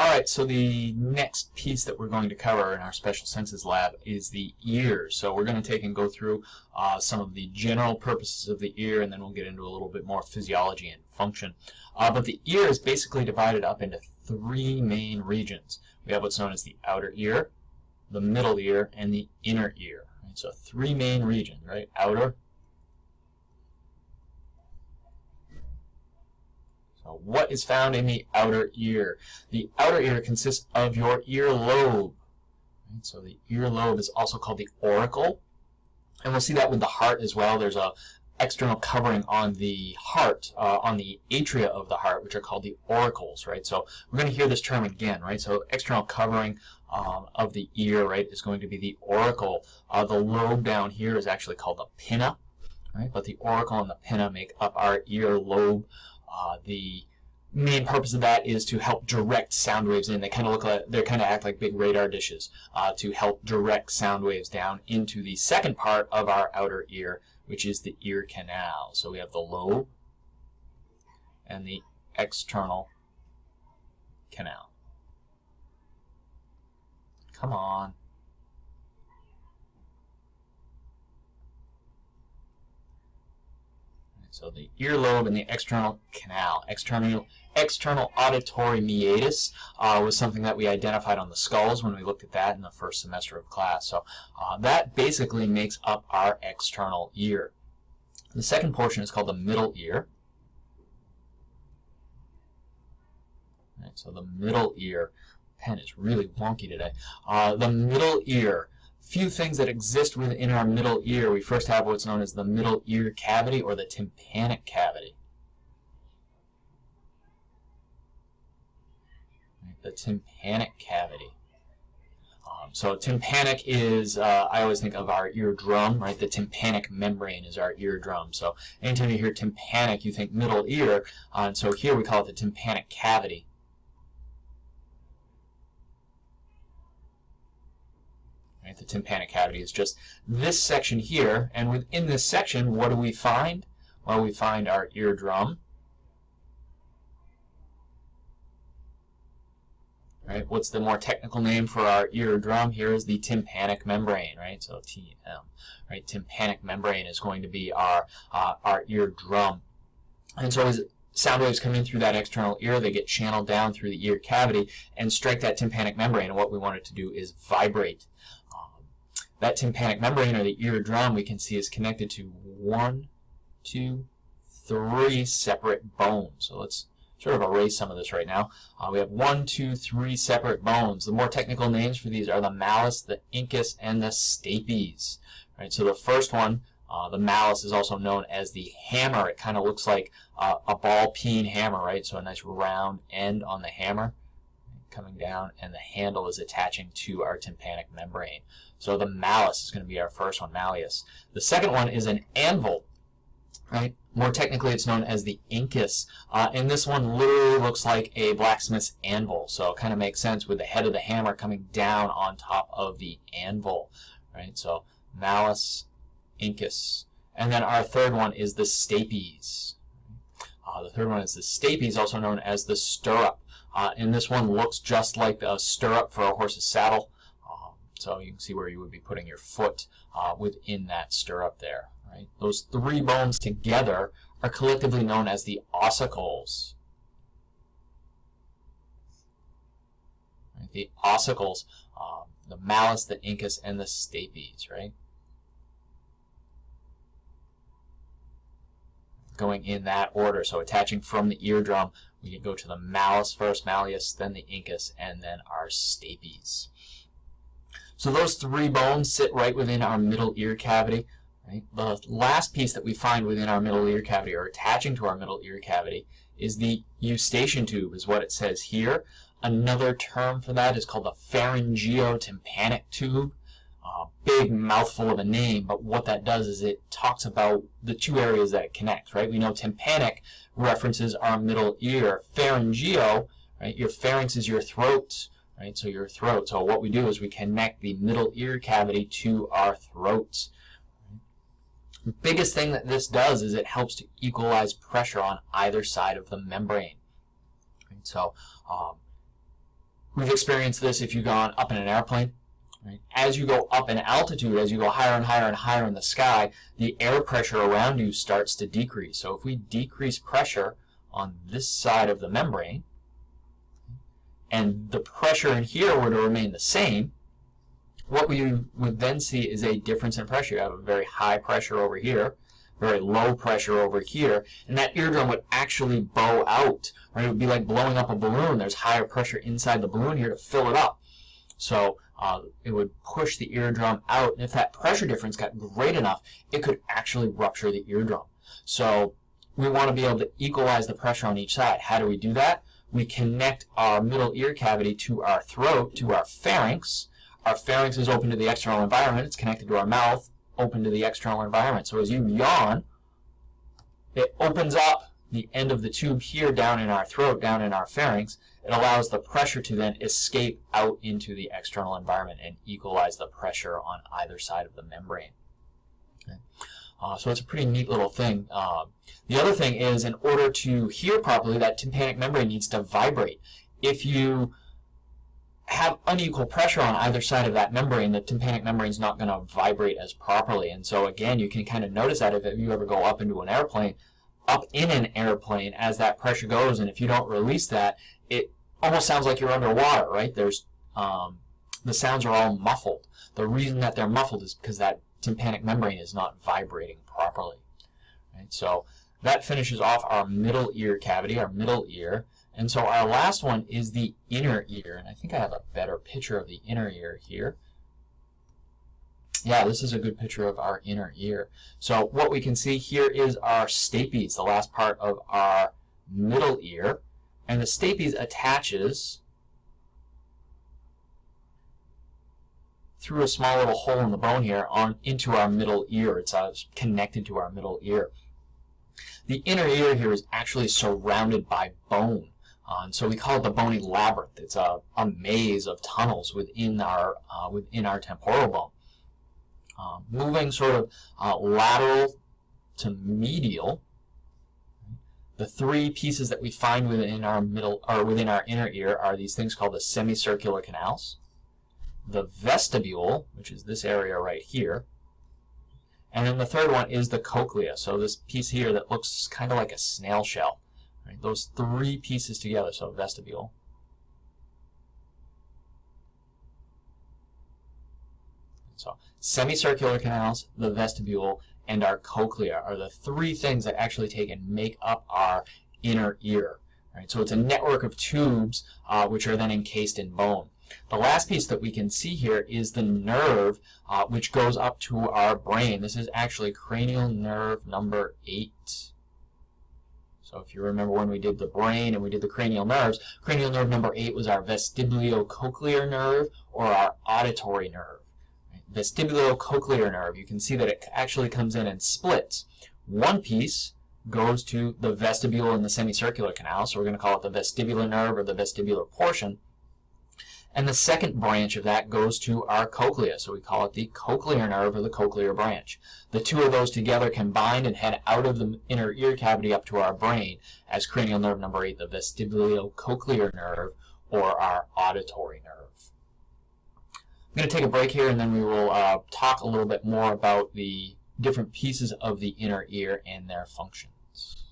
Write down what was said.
All right, so the next piece that we're going to cover in our special senses lab is the ear. So we're going to take and go through uh, some of the general purposes of the ear, and then we'll get into a little bit more physiology and function. Uh, but the ear is basically divided up into three main regions. We have what's known as the outer ear, the middle ear, and the inner ear. Right? So three main regions, right? Outer, what is found in the outer ear? The outer ear consists of your earlobe. Right? So the earlobe is also called the auricle. And we'll see that with the heart as well. There's a external covering on the heart, uh, on the atria of the heart, which are called the auricles, right? So we're going to hear this term again, right? So external covering um, of the ear, right, is going to be the auricle. Uh, the lobe down here is actually called the pinna, right? But the auricle and the pinna make up our ear lobe. Uh, the main purpose of that is to help direct sound waves in. They kind of look like they kind of act like big radar dishes uh, to help direct sound waves down into the second part of our outer ear, which is the ear canal. So we have the lobe and the external canal. Come on. So the earlobe and the external canal. External, external auditory meatus uh, was something that we identified on the skulls when we looked at that in the first semester of class. So uh, that basically makes up our external ear. The second portion is called the middle ear. Right, so the middle ear. Pen is really wonky today. Uh, the middle ear few things that exist within our middle ear. We first have what's known as the middle ear cavity or the tympanic cavity. The tympanic cavity. Um, so tympanic is, uh, I always think of our eardrum, right? The tympanic membrane is our eardrum. So anytime you hear tympanic, you think middle ear. Uh, and so here we call it the tympanic cavity. Right? The tympanic cavity is just this section here, and within this section, what do we find? Well, we find our eardrum. Right? What's the more technical name for our eardrum? Here is the tympanic membrane, right? So TM, right? Tympanic membrane is going to be our uh, our eardrum. And so as sound waves come in through that external ear, they get channeled down through the ear cavity and strike that tympanic membrane. And what we want it to do is vibrate that tympanic membrane or the eardrum we can see is connected to one, two, three separate bones. So let's sort of erase some of this right now. Uh, we have one, two, three separate bones. The more technical names for these are the malleus, the incus, and the stapes. Right. So the first one, uh, the malleus, is also known as the hammer. It kind of looks like uh, a ball peen hammer, right? So a nice round end on the hammer coming down, and the handle is attaching to our tympanic membrane. So the malleus is going to be our first one, malleus. The second one is an anvil, right? More technically, it's known as the incus. Uh, and this one literally looks like a blacksmith's anvil. So it kind of makes sense with the head of the hammer coming down on top of the anvil, right? So malleus, incus. And then our third one is the stapes. Uh, the third one is the stapes, also known as the stirrup. Uh, and this one looks just like a stirrup for a horse's saddle. Um, so you can see where you would be putting your foot uh, within that stirrup there. Right? Those three bones together are collectively known as the ossicles. Right? The ossicles, um, the malleus, the incus, and the stapes, right? Going in that order, so attaching from the eardrum we can go to the malleus first, malleus, then the incus, and then our stapes. So those three bones sit right within our middle ear cavity. Right? The last piece that we find within our middle ear cavity, or attaching to our middle ear cavity, is the eustachian tube, is what it says here. Another term for that is called the pharyngeotympanic tube. Uh, big mouthful of a name, but what that does is it talks about the two areas that it connects, right? We know tympanic references our middle ear. Pharyngeo, right? Your pharynx is your throat, right? So your throat. So what we do is we connect the middle ear cavity to our throat. The biggest thing that this does is it helps to equalize pressure on either side of the membrane. So um, we've experienced this if you've gone up in an airplane. Right? As you go up in altitude, as you go higher and higher and higher in the sky, the air pressure around you starts to decrease. So if we decrease pressure on this side of the membrane, and the pressure in here were to remain the same, what we would then see is a difference in pressure. You have a very high pressure over here, very low pressure over here, and that eardrum would actually bow out. Right? It would be like blowing up a balloon. There's higher pressure inside the balloon here to fill it up. So uh, it would push the eardrum out, and if that pressure difference got great enough, it could actually rupture the eardrum. So we want to be able to equalize the pressure on each side. How do we do that? We connect our middle ear cavity to our throat, to our pharynx. Our pharynx is open to the external environment. It's connected to our mouth, open to the external environment. So as you yawn, it opens up the end of the tube here down in our throat, down in our pharynx. It allows the pressure to then escape out into the external environment and equalize the pressure on either side of the membrane. Okay. Uh, so it's a pretty neat little thing. Uh, the other thing is, in order to hear properly, that tympanic membrane needs to vibrate. If you have unequal pressure on either side of that membrane, the tympanic membrane is not going to vibrate as properly. And so again, you can kind of notice that if you ever go up into an airplane, up in an airplane as that pressure goes, and if you don't release that, it almost sounds like you're underwater, right? There's um, the sounds are all muffled. The reason that they're muffled is because that tympanic membrane is not vibrating properly. Right? So that finishes off our middle ear cavity, our middle ear. And so our last one is the inner ear. And I think I have a better picture of the inner ear here. Yeah, this is a good picture of our inner ear. So what we can see here is our stapes, the last part of our middle ear. And the stapes attaches through a small little hole in the bone here on into our middle ear. It's uh, connected to our middle ear. The inner ear here is actually surrounded by bone. Uh, and so we call it the bony labyrinth. It's a, a maze of tunnels within our uh, within our temporal bone. Uh, moving sort of uh, lateral to medial, the three pieces that we find within our middle or within our inner ear are these things called the semicircular canals the vestibule, which is this area right here. And then the third one is the cochlea. So this piece here that looks kind of like a snail shell. Right? Those three pieces together, so vestibule. So semicircular canals, the vestibule, and our cochlea are the three things that actually take and make up our inner ear. Right? So it's a network of tubes uh, which are then encased in bone. The last piece that we can see here is the nerve uh, which goes up to our brain. This is actually cranial nerve number 8. So if you remember when we did the brain and we did the cranial nerves, cranial nerve number 8 was our vestibulocochlear nerve or our auditory nerve. Vestibulocochlear nerve, you can see that it actually comes in and splits. One piece goes to the vestibule in the semicircular canal, so we're going to call it the vestibular nerve or the vestibular portion. And the second branch of that goes to our cochlea, so we call it the cochlear nerve or the cochlear branch. The two of those together combine and head out of the inner ear cavity up to our brain as cranial nerve number 8, the vestibulocochlear nerve or our auditory nerve. I'm going to take a break here and then we will uh, talk a little bit more about the different pieces of the inner ear and their functions.